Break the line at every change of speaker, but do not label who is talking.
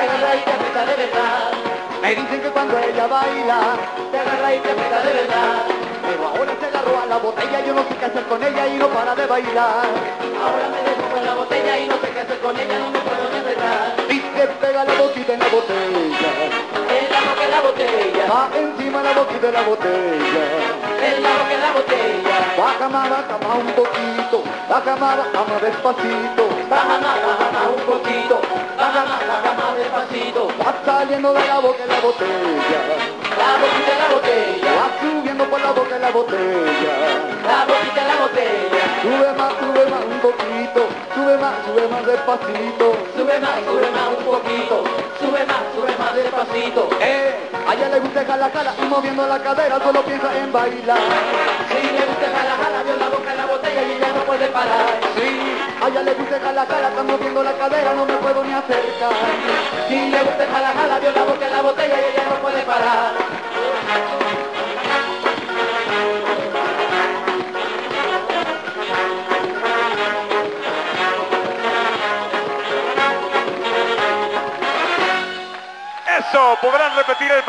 agarra y te aprieta de verdad.
Me dicen que cuando ella baila,
Te agarra y te aprieta de verdad.
pero ahora se agarró a la botella, yo no sé qué hacer con ella y no para de bailar.
Ahora me dejo con la botella y no sé qué hacer con ella, no me puedo.
Y se pega la boquita en la botella,
En la boca la botella,
va encima la boquita de la botella.
en la boca la botella.
Baja más, baja más un poquito, baja más, baja más despacito.
Baja más, baja
Va saliendo de la boca de la botella,
La boquita la botella,
va subiendo por la boca de la botella.
la boquita de la botella.
Sube más, sube más un poquito, sube más, sube más despacito.
Sube más, sube más un poquito, sube más, sube más despacito.
Eh, a ella le gusta jala jala y moviendo la cadera solo piensa en bailar.
Si le gusta jala jala, vio la boca en la botella y ella no puede parar.
Sí, a ella le gusta jala jala, está moviendo la cadera, no me puedo ni acercar.
Si le gusta jala jala, vio la boca en la botella y ella no puede parar.
Eso, podrán repetir el